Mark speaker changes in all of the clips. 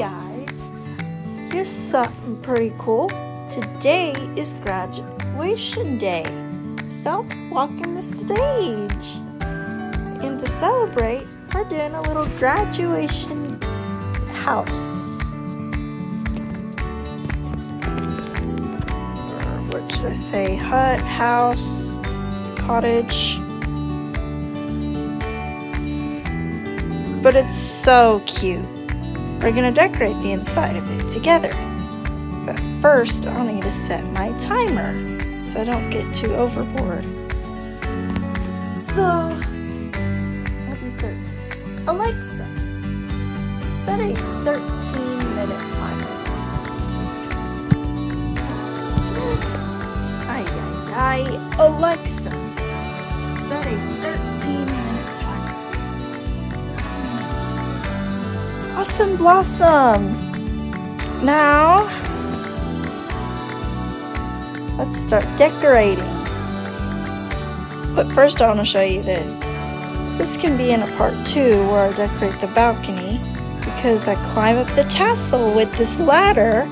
Speaker 1: guys, here's something pretty cool. Today is graduation day, so walking the stage. And to celebrate, we're doing a little graduation house. Or what should I say? Hut, house, cottage. But it's so cute. We're gonna decorate the inside of it together. But first, I'll need to set my timer so I don't get too overboard. So, I'll do 13. Alexa, set a 13 minute timer. Ay, ay, ay. Alexa, set a 13 Awesome Blossom! Now, let's start decorating. But first I want to show you this. This can be in a part two where I decorate the balcony because I climb up the tassel with this ladder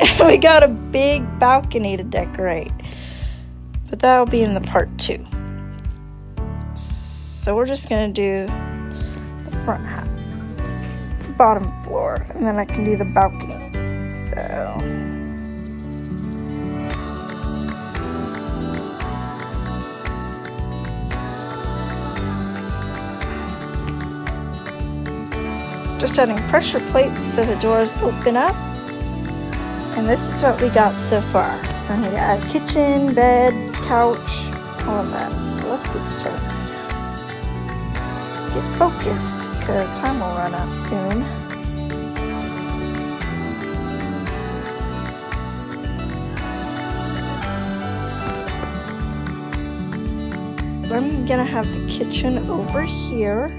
Speaker 1: and we got a big balcony to decorate. But that'll be in the part two. So we're just gonna do the front half, bottom floor, and then I can do the balcony. So. Just adding pressure plates so the doors open up. And this is what we got so far. So I need to add kitchen, bed, couch, all of that. So let's get started. Get focused because time will run out soon. I'm gonna have the kitchen over here.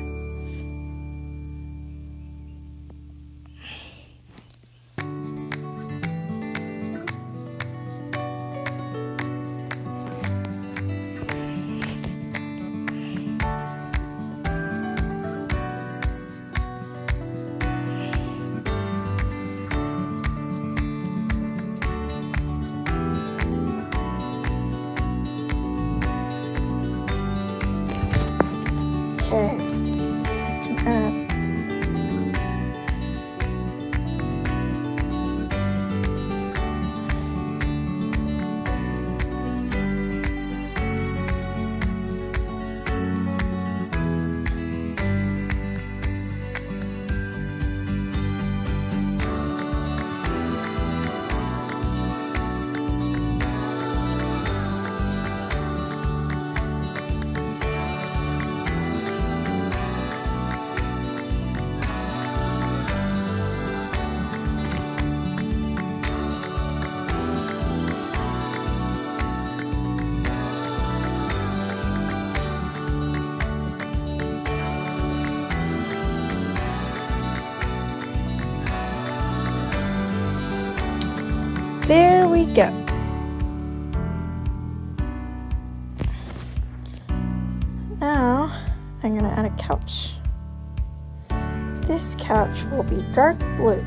Speaker 1: There we go. Now I'm gonna add a couch. This couch will be dark blue.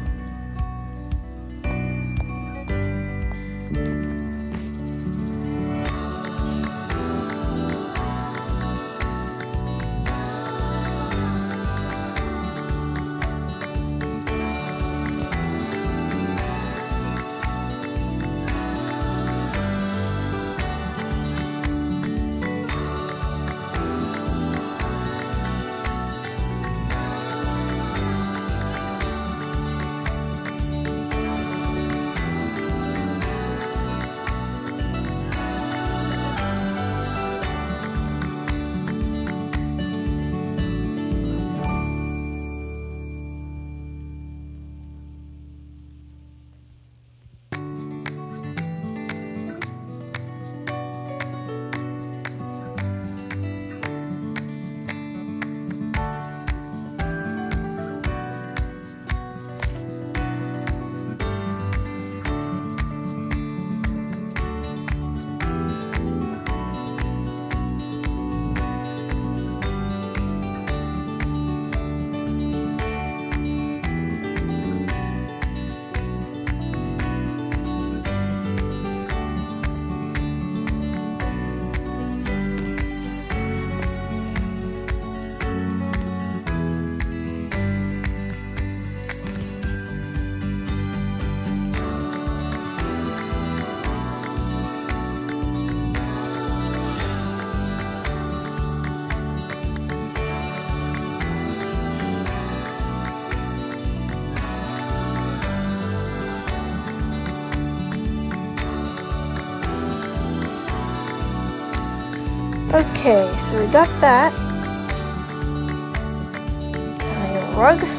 Speaker 1: Okay, so we got that. Rug.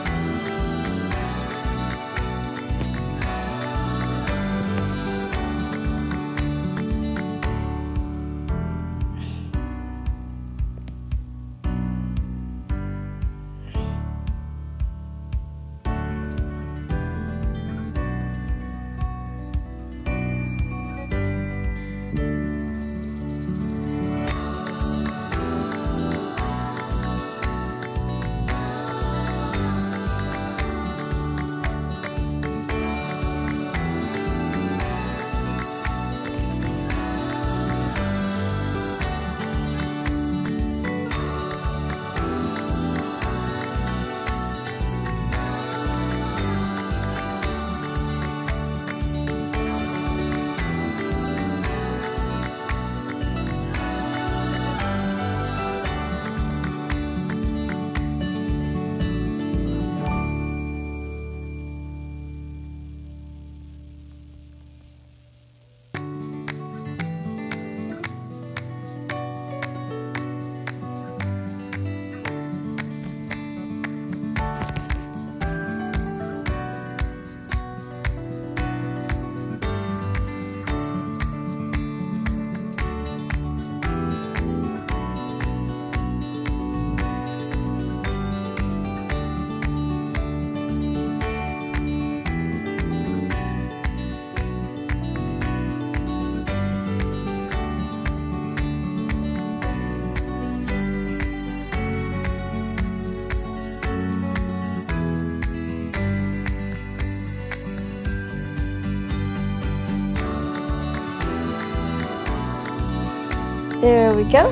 Speaker 1: We go.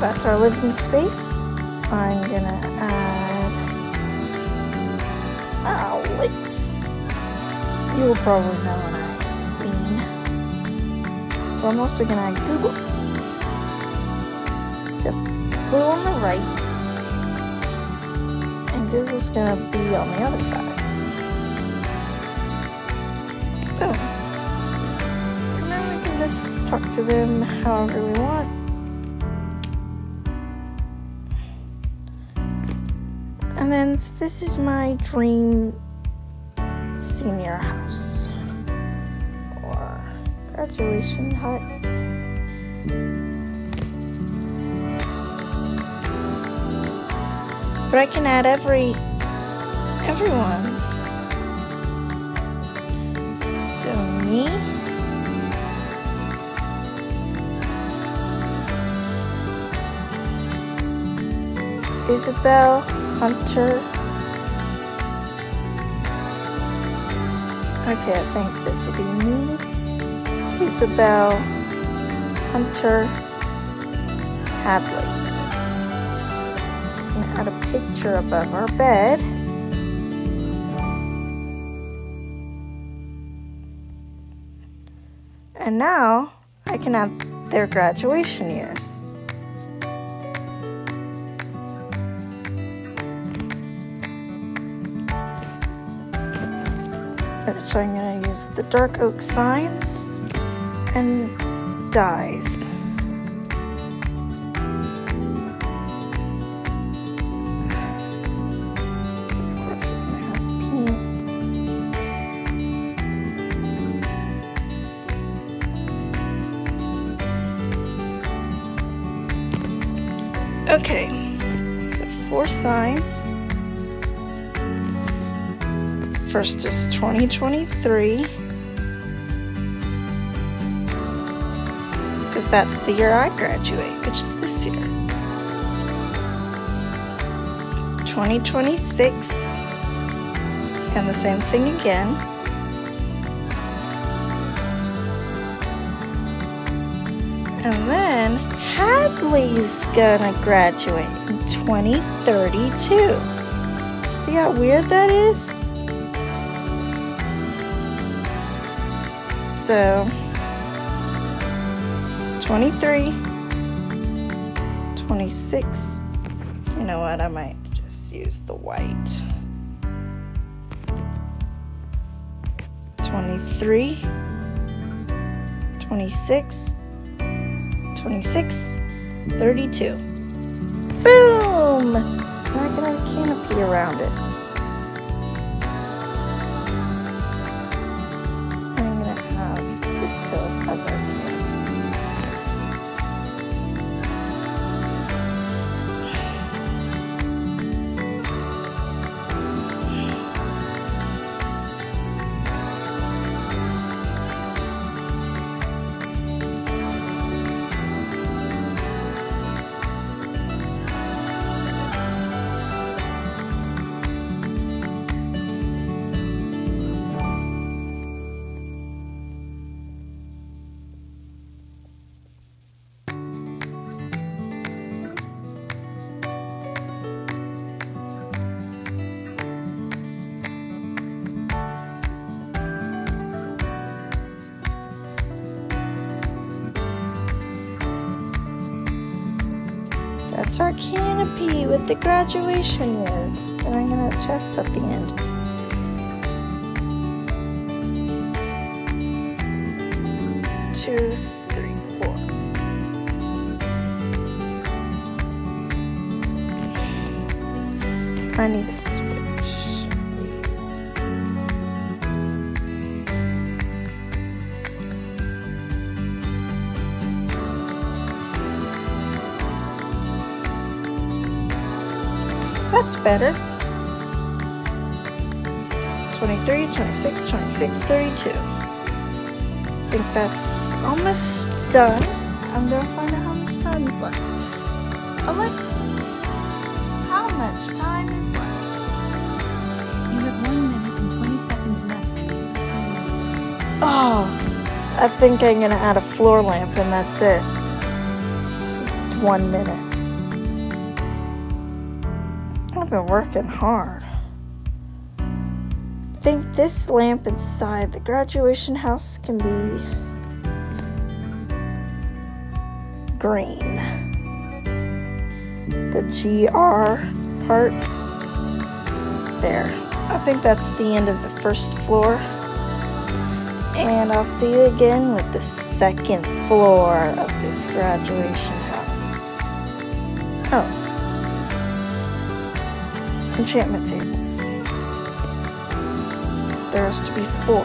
Speaker 1: That's our living space. I'm gonna add Alex. You will probably know what I mean. I'm also gonna add Google. So blue on the right, and Google's gonna be on the other side. Boom. Talk to them however we want. And then this is my dream senior house or graduation hut. But I can add every everyone. So me. Isabel Hunter. Okay, I think this will be me. Isabel Hunter Hadley. And add a picture above our bed. And now I can add their graduation years. So I'm going to use the dark oak signs and dyes. Okay, so four signs. First is 2023. Because that's the year I graduate, which is this year. 2026. And the same thing again. And then Hadley's gonna graduate in 2032. See how weird that is? So 23, 26. You know what? I might just use the white. 23, 26, 26, 32. Boom! Now I can have a canopy around it. Canopy with the graduation years. And I'm gonna have chests at the end. Two, three, four. I need a switch, better. 23, 26, 26, 32. I think that's almost done. I'm gonna find out how much time is left. Oh, Alexa, how much time is left?
Speaker 2: You have 1 minute and 20 seconds left.
Speaker 1: Oh, I think I'm gonna add a floor lamp and that's it. It's one minute. I've been working hard. I think this lamp inside the graduation house can be green. The GR part. There. I think that's the end of the first floor. And I'll see you again with the second floor of this graduation Enchantment tables. There's to be four.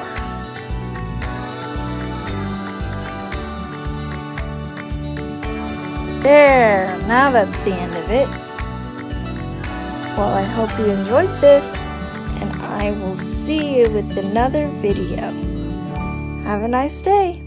Speaker 1: There, now that's the end of it. Well, I hope you enjoyed this, and I will see you with another video. Have a nice day.